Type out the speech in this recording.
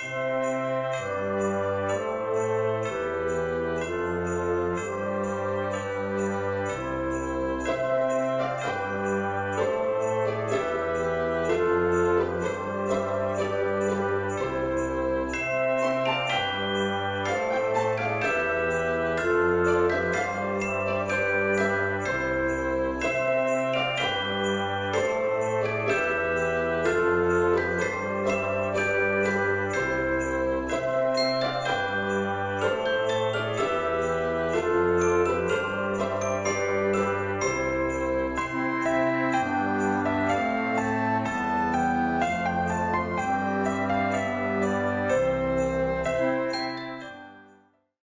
Música